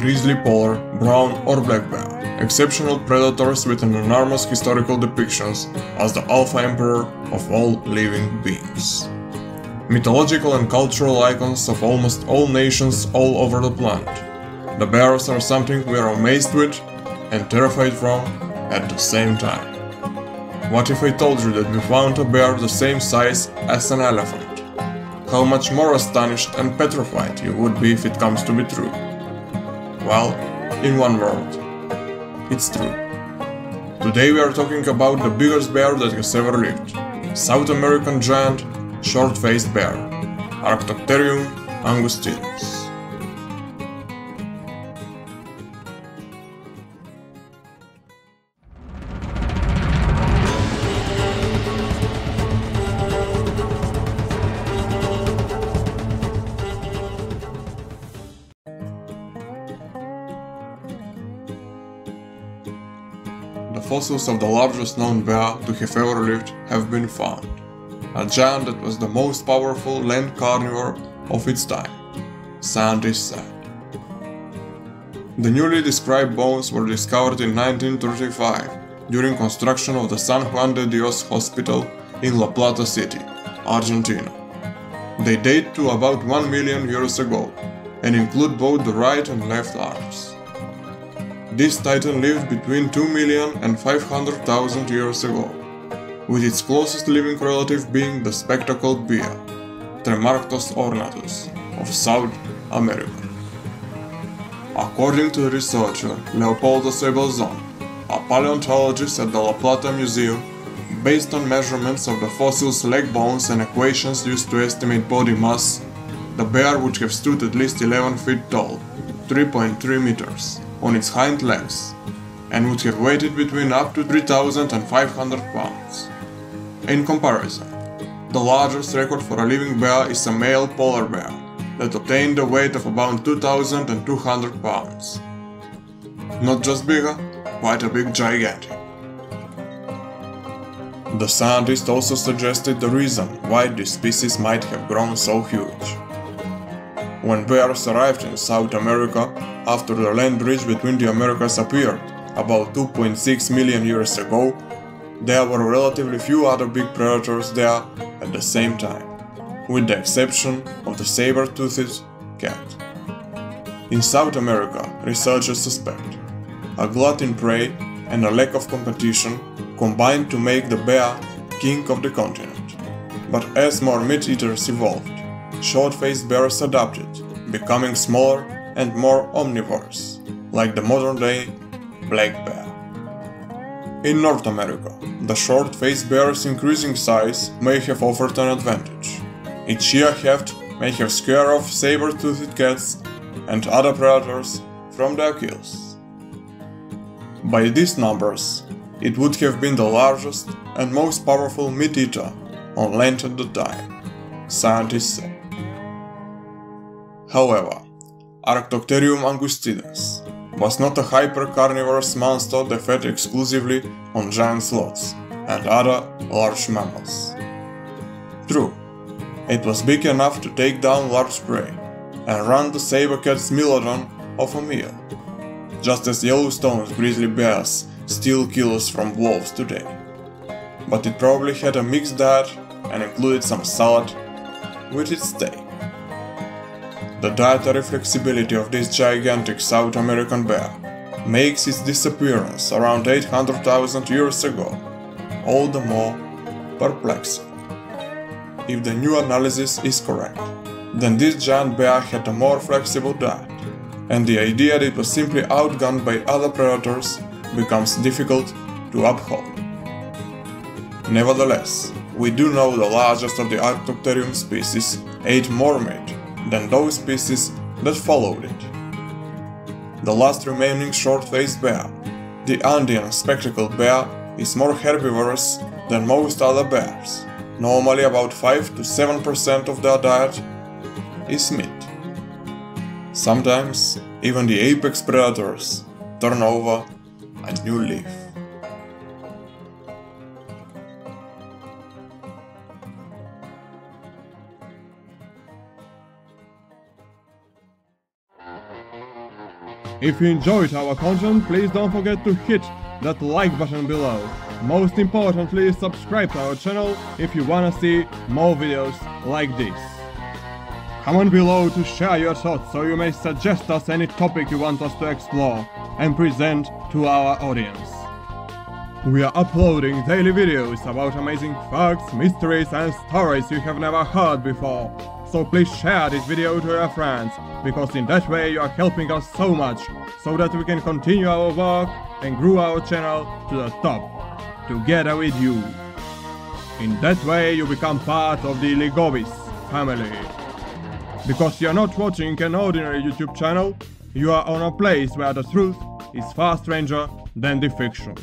grizzly polar, brown or black bear, exceptional predators with an enormous historical depictions as the alpha emperor of all living beings. Mythological and cultural icons of almost all nations all over the planet. The bears are something we are amazed with and terrified from at the same time. What if I told you that we found a bear the same size as an elephant? How much more astonished and petrified you would be if it comes to be true. Well, in one word, it's true. Today we are talking about the biggest bear that has ever lived. South American giant, short-faced bear, Arctotherium angustidens. The fossils of the largest known bear to have ever lived have been found. A giant that was the most powerful land carnivore of its time, scientists said. The newly described bones were discovered in 1935 during construction of the San Juan de Dios Hospital in La Plata City, Argentina. They date to about 1 million years ago and include both the right and left arms. This titan lived between 2 million and 500,000 years ago, with its closest living relative being the spectacled bear, Tremarctos ornatus, of South America. According to researcher Leopoldo Soibelzon, a paleontologist at the La Plata Museum, based on measurements of the fossil's leg bones and equations used to estimate body mass, the bear would have stood at least 11 feet tall, 3.3 meters, on its hind legs, and would have weighed between up to 3,500 pounds. In comparison, the largest record for a living bear is a male polar bear that obtained a weight of about 2,200 pounds. Not just bigger, quite a big gigantic. The scientist also suggested the reason why this species might have grown so huge. When bears arrived in South America after the land bridge between the Americas appeared about 2.6 million years ago, there were relatively few other big predators there at the same time, with the exception of the saber-toothed cat. In South America, researchers suspect a glut in prey and a lack of competition combined to make the bear king of the continent. But as more meat-eaters evolved, short-faced bears adapted, becoming smaller and more omnivorous, like the modern-day black bear. In North America, the short-faced bear's increasing size may have offered an advantage. Its sheer heft may have scared off saber-toothed cats and other predators from their kills. By these numbers, it would have been the largest and most powerful meat-eater on land at the time, scientists say. However, Arctotherium angustidens was not a hyper-carnivorous monster that fed exclusively on giant sloths and other large mammals. True, it was big enough to take down large prey and run the saber cat's Smilodon off a meal, just as Yellowstone's grizzly bears still kill us from wolves today. But it probably had a mixed diet and included some salad with its steak. The dietary flexibility of this gigantic South American bear makes its disappearance around 800,000 years ago all the more perplexing. If the new analysis is correct, then this giant bear had a more flexible diet, and the idea that it was simply outgunned by other predators becomes difficult to uphold. Nevertheless, we do know the largest of the Arctotherium species ate more meat than those species that followed it. The last remaining short-faced bear, the Andean spectacled bear, is more herbivorous than most other bears. Normally about 5 to 7% of their diet is meat. Sometimes even the apex predators turn over a new leaf. If you enjoyed our content, please don't forget to hit that like button below. Most importantly, subscribe to our channel if you wanna see more videos like this. Comment below to share your thoughts so you may suggest us any topic you want us to explore and present to our audience. We are uploading daily videos about amazing facts, mysteries and stories you have never heard before. So please share this video to your friends, because in that way you are helping us so much, so that we can continue our work and grow our channel to the top, together with you. In that way you become part of the Legobis family. Because you're not watching an ordinary YouTube channel, you are on a place where the truth is far stranger than the fiction.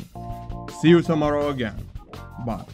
See you tomorrow again. Bye.